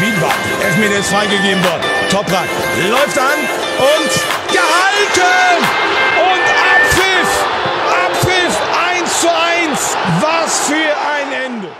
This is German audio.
Wiedbach. Elfmeter ist freigegeben worden. Toprak läuft an und gehalten! Und Abpfiff! Abpfiff 1 zu 1. Was für ein Ende!